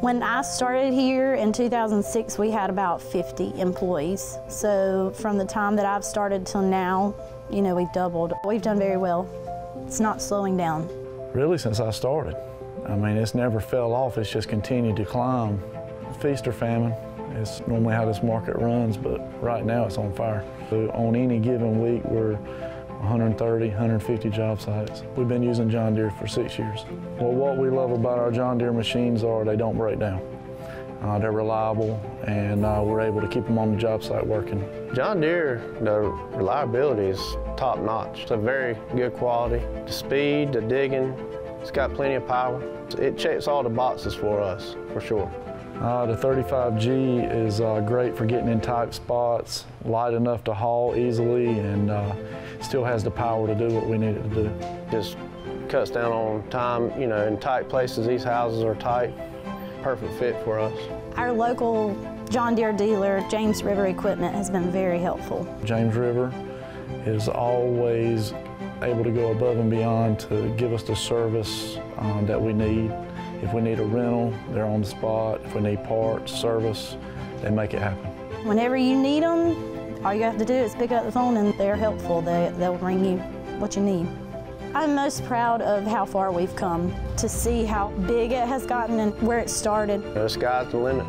When I started here in 2006, we had about 50 employees. So from the time that I've started till now, you know, we've doubled. We've done very well. It's not slowing down. Really, since I started. I mean, it's never fell off, it's just continued to climb. Feast or famine is normally how this market runs, but right now it's on fire. So on any given week, we're 130, 150 job sites. We've been using John Deere for six years. Well, what we love about our John Deere machines are they don't break down. Uh, they're reliable, and uh, we're able to keep them on the job site working. John Deere, the reliability is top notch. It's a very good quality. The speed, the digging, it's got plenty of power. It checks all the boxes for us, for sure. Uh, the 35G is uh, great for getting in tight spots, light enough to haul easily, and uh, still has the power to do what we need it to do. Just cuts down on time, you know, in tight places. These houses are tight. Perfect fit for us. Our local John Deere dealer, James River Equipment, has been very helpful. James River is always able to go above and beyond to give us the service um, that we need. If we need a rental, they're on the spot. If we need parts, service, they make it happen. Whenever you need them, all you have to do is pick up the phone and they're helpful. They, they'll bring you what you need. I'm most proud of how far we've come to see how big it has gotten and where it started. The sky's the limit.